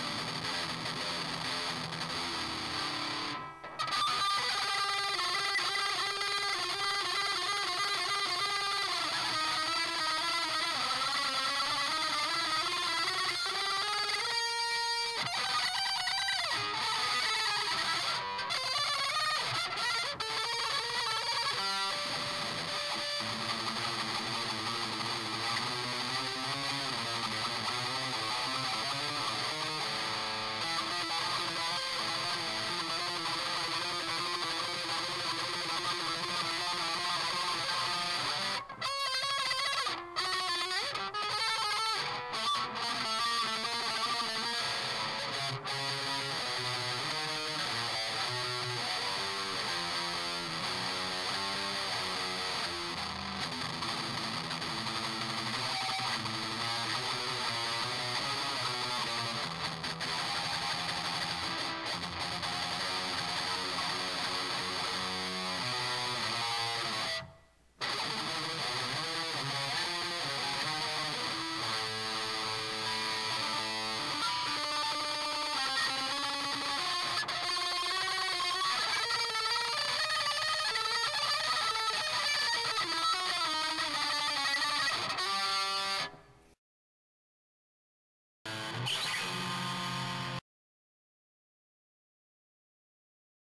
you.